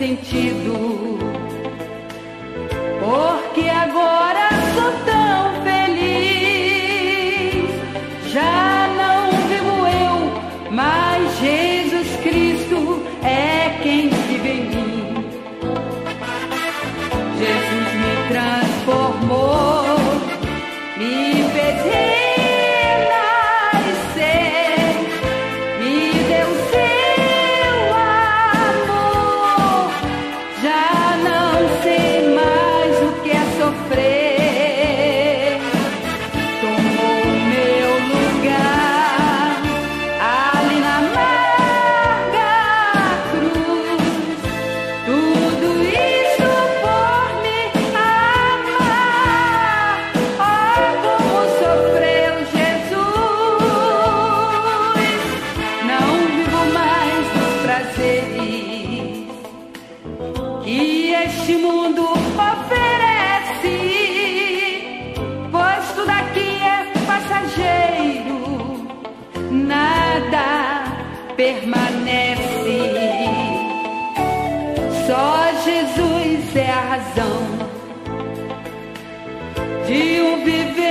já de um viver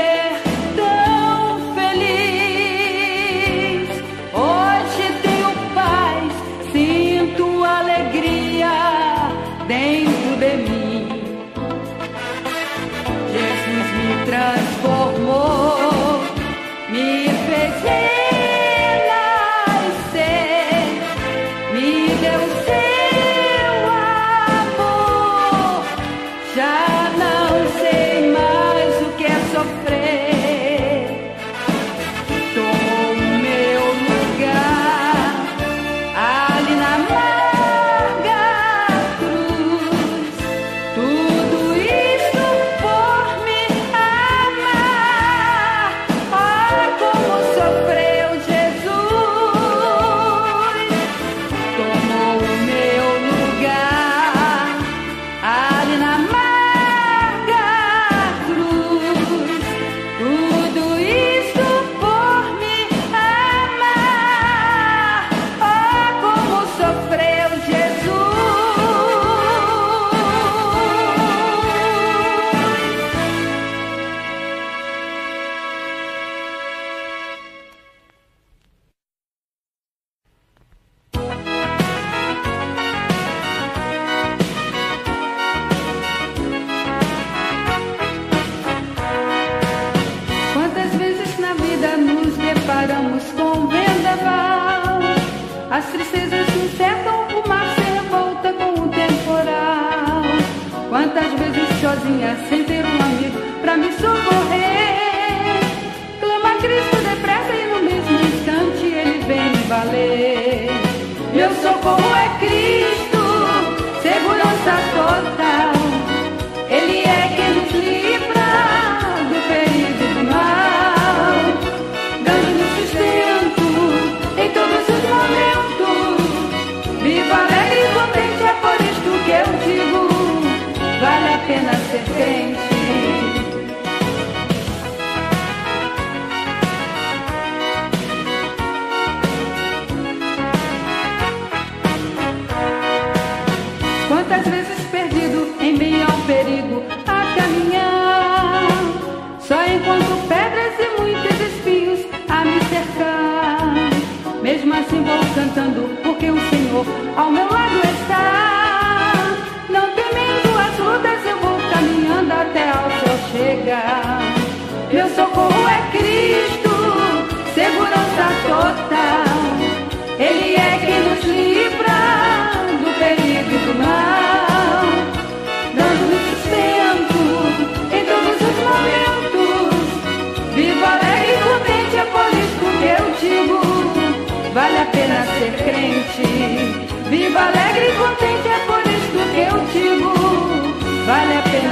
Meu socorro é Cristo, segurança total. cantando porque o Senhor ao meu lado está. Não temendo as lutas, eu vou caminhando até ao céu chegar. Meu socorro é Cristo.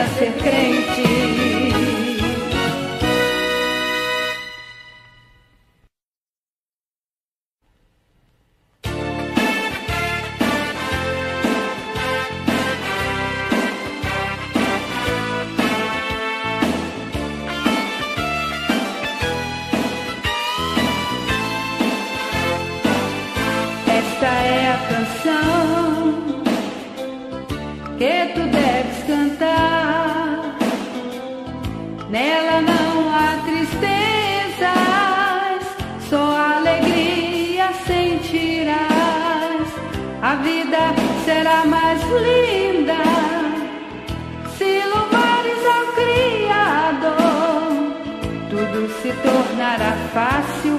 ser crente. Nela não há tristezas, só alegria sentirás. A vida será mais linda se louvares ao Criador. Tudo se tornará fácil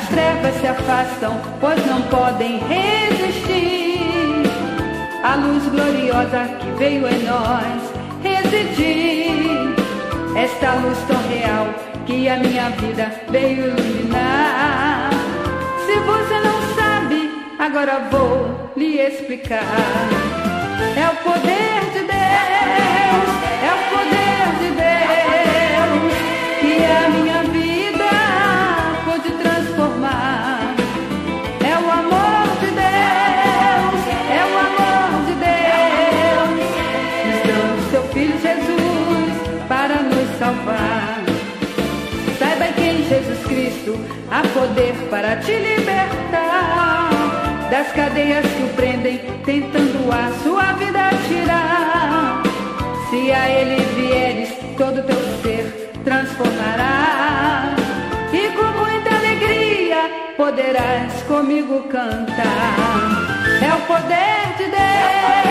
As trevas se afastam, pois não podem resistir. A luz gloriosa que veio em nós residir. Esta luz tão real que a minha vida veio iluminar. Se você não sabe, agora vou lhe explicar. É o poder de Deus, é o poder de Deus que a minha poder para te libertar das cadeias que o prendem, tentando a sua vida tirar. Se a ele vieres, todo teu ser transformará. E com muita alegria poderás comigo cantar. É o poder de Deus,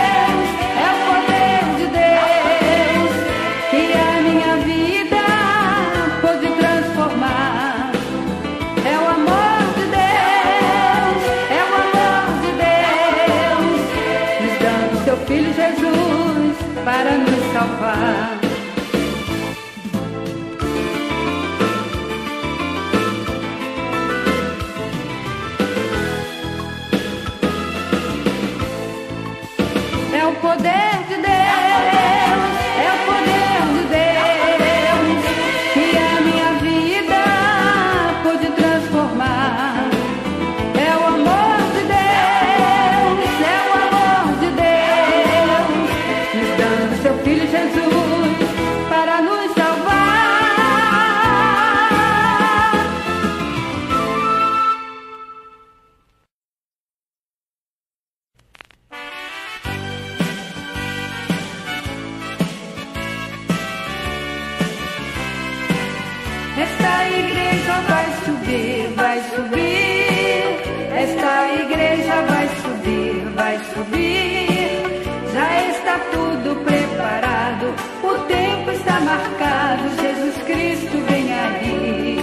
o tempo está marcado. Jesus Cristo vem aí.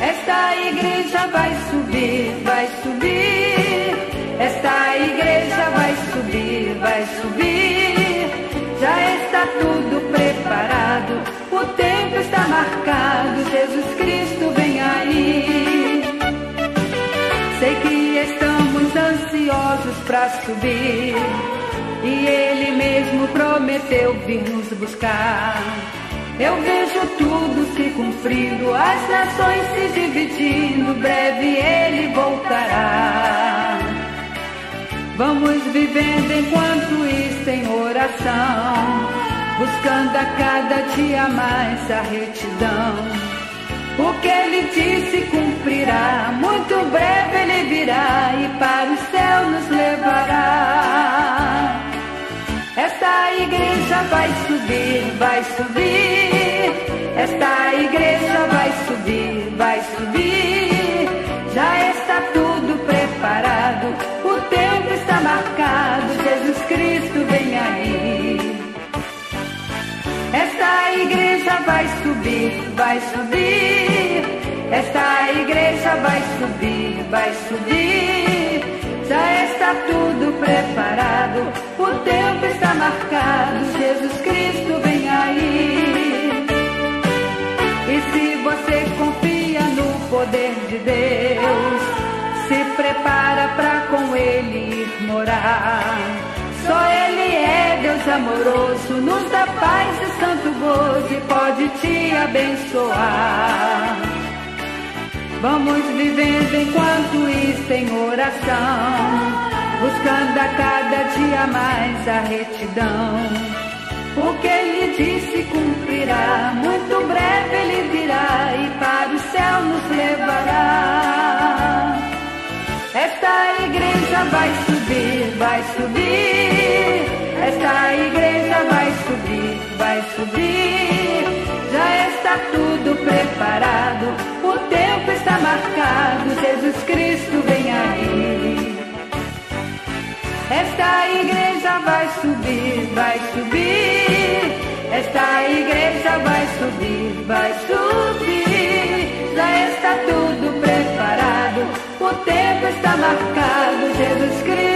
Esta igreja vai subir, vai subir. Esta igreja vai subir, vai subir. Já está tudo preparado, o tempo está marcado. Jesus Cristo vem aí. Sei que estamos ansiosos para subir. E Ele mesmo prometeu vir nos buscar. Eu vejo tudo se cumprindo, as nações se dividindo. Breve Ele voltará. Vamos vivendo enquanto isso em oração, buscando a cada dia mais a retidão. O que ele disse cumprirá, muito breve ele virá e para subir, vai subir. Esta igreja vai subir, vai subir. Já está tudo preparado, o tempo está marcado. Jesus Cristo vem aí. Esta igreja vai subir, vai subir. Esta igreja vai subir, vai subir. Já está tudo preparado, o tempo está marcado. Jesus Cristo vem aí. E se você confia no poder de Deus, se prepara para com Ele ir morar. Só Ele é Deus amoroso, nos dá paz e santo gozo e pode te abençoar. Vamos vivendo enquanto isso em oração, buscando a cada dia mais a retidão. O que ele disse cumprirá, muito breve ele virá e para o céu nos levará. Esta igreja vai subir, vai subir. Esta igreja vai subir, vai subir já está tudo preparado. O tempo está marcado, Jesus Cristo vem aí. Esta igreja vai subir, vai subir. Esta igreja vai subir, vai subir. Já está tudo preparado. O tempo está marcado, Jesus Cristo.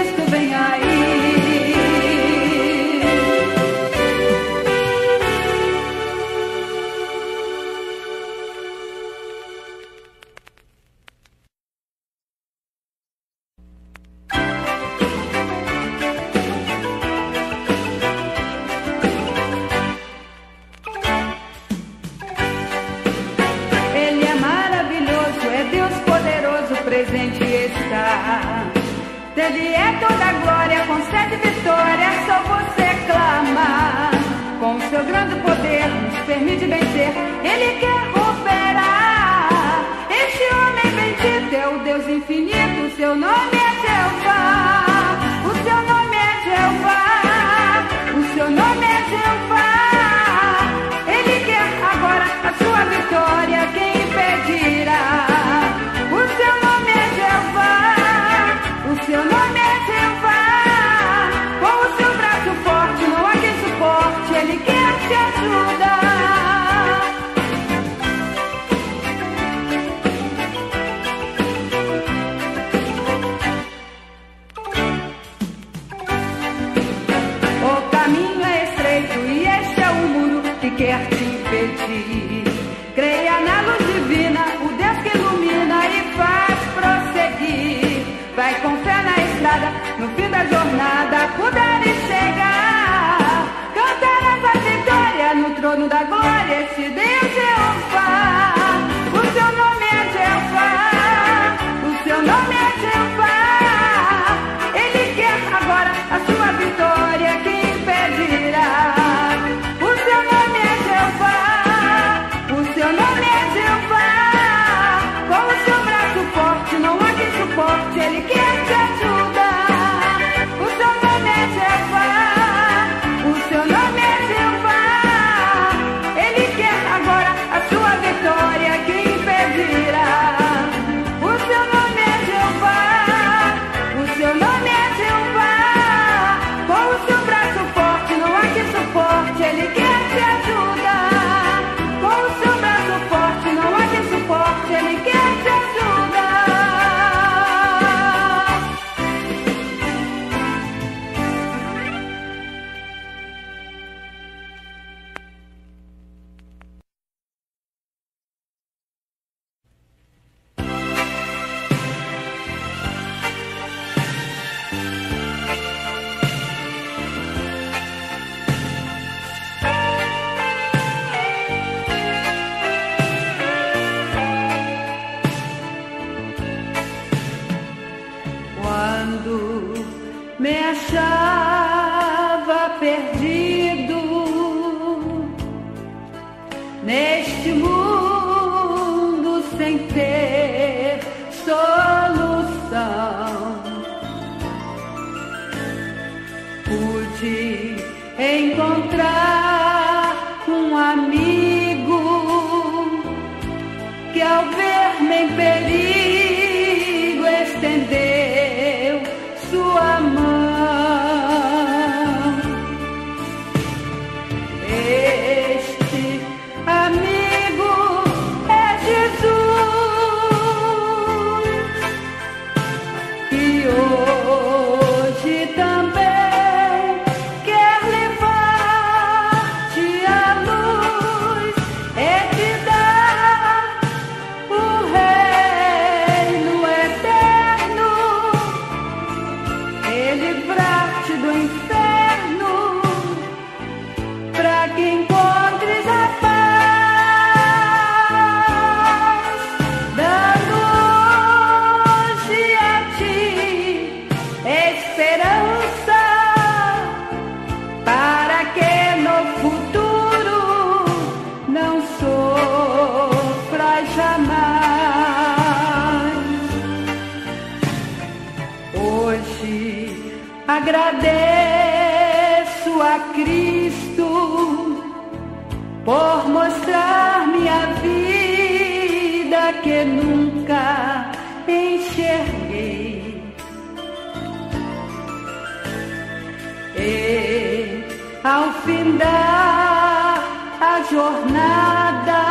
Ao findar a jornada,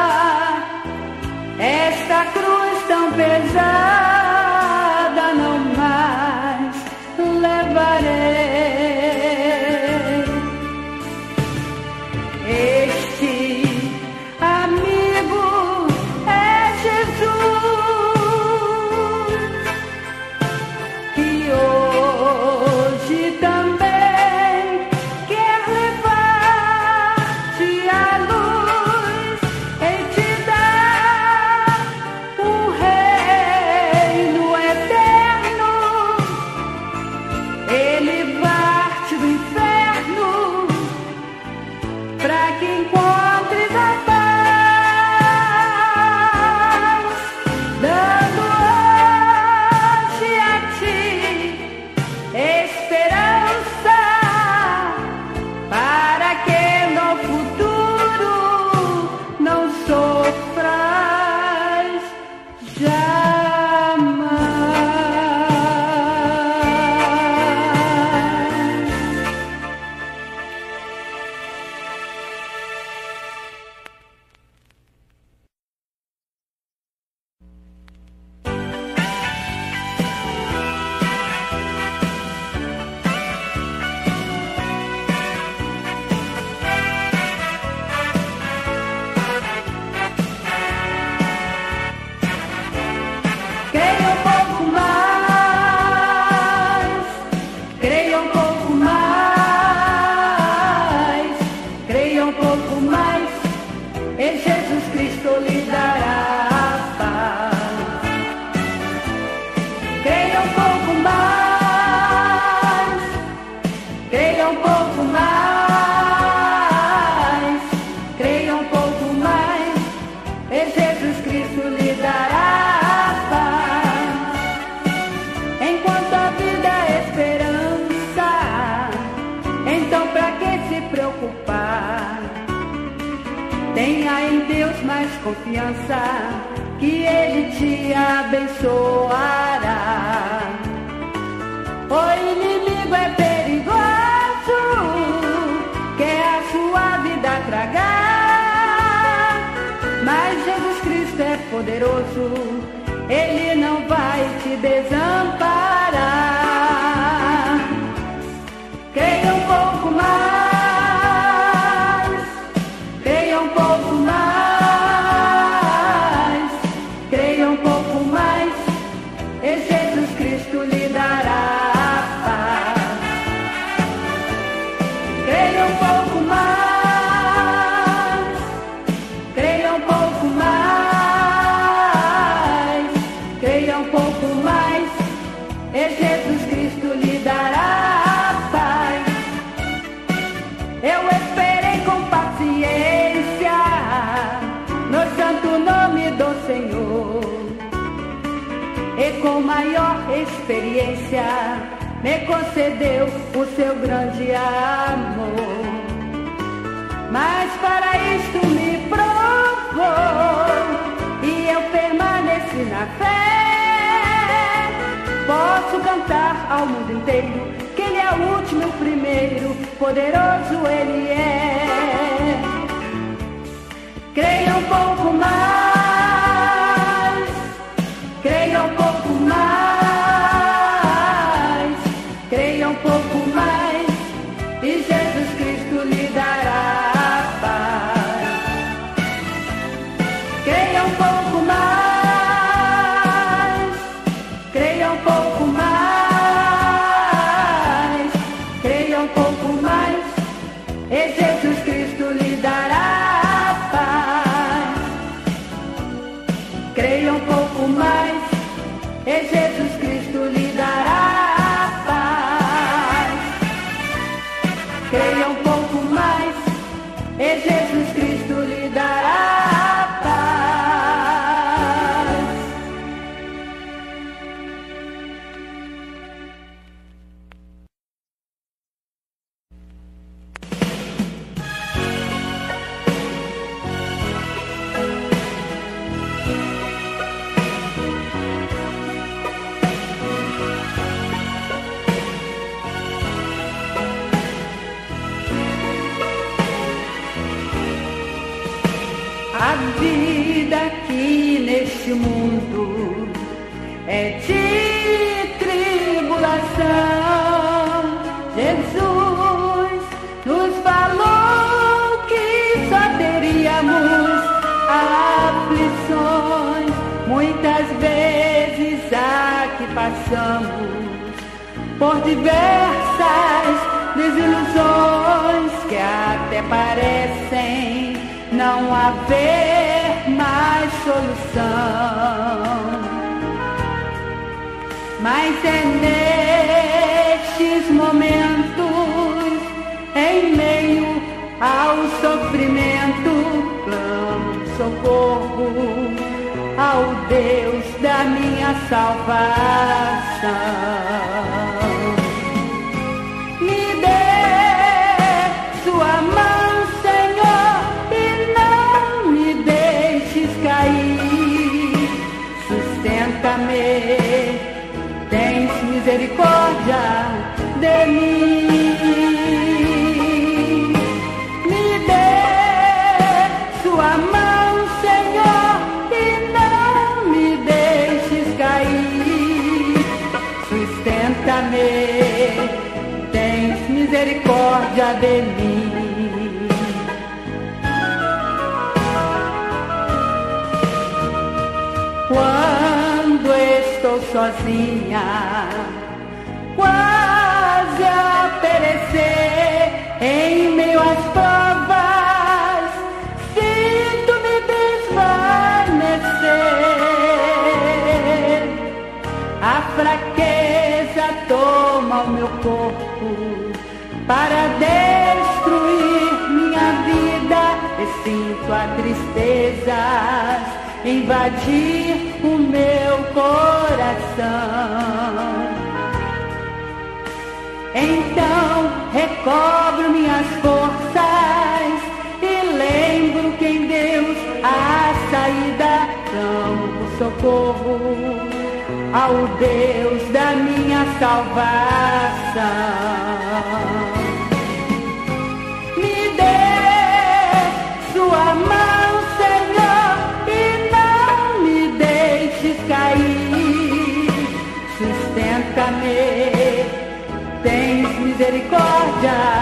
esta cruz tão pesada Jesús Cristo les dará. abençoará. O inimigo é perigoso, quer a sua vida tragar. Mas Jesus Cristo é poderoso, ele não vai te desamparar. me concedeu o seu grande amor. Mas para isto me provou e eu permaneci na fé. Posso cantar ao mundo inteiro que Ele é o último e o primeiro, poderoso Ele é. Creia um pouco mais. não haver mais solução. Mas é nestes momentos, em meio ao sofrimento, clamo socorro ao Deus da minha salvação. Misericórdia de mim. tens misericórdia de mim. Quando estou sozinha, quase a perecer em meio às provas, sinto-me desvanecer. A fraqueza toma o meu corpo para destruir minha vida e sinto a tristeza invadir o meu coração. Então recobro minhas forças e lembro que em Deus a saída, por socorro ao Deus da minha salvação. Misericórdia